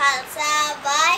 감사 합.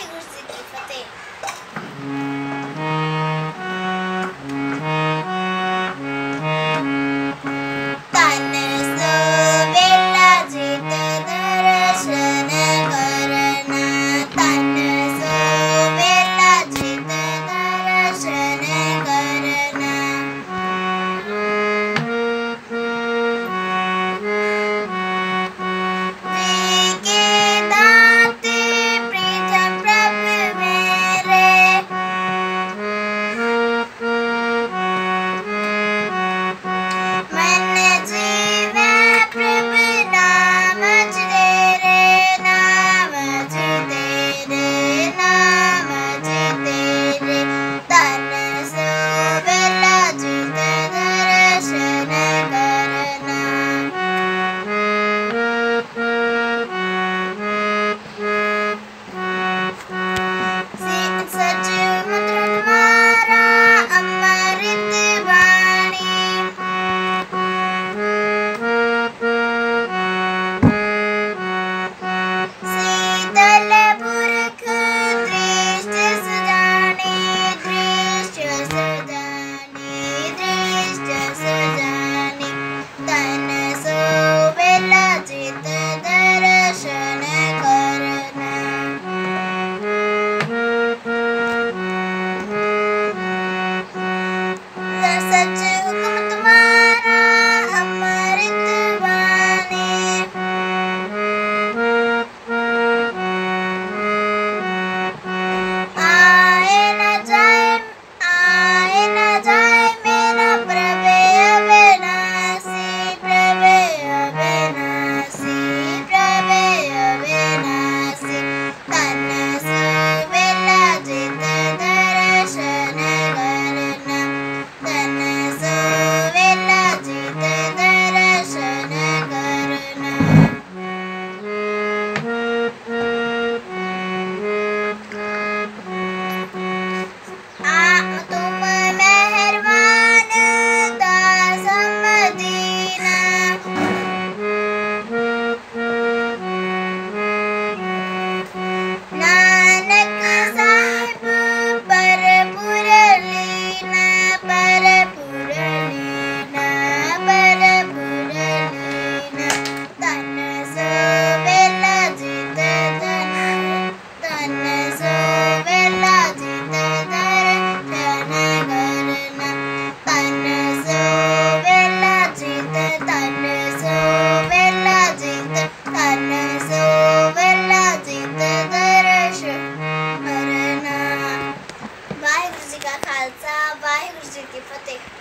said to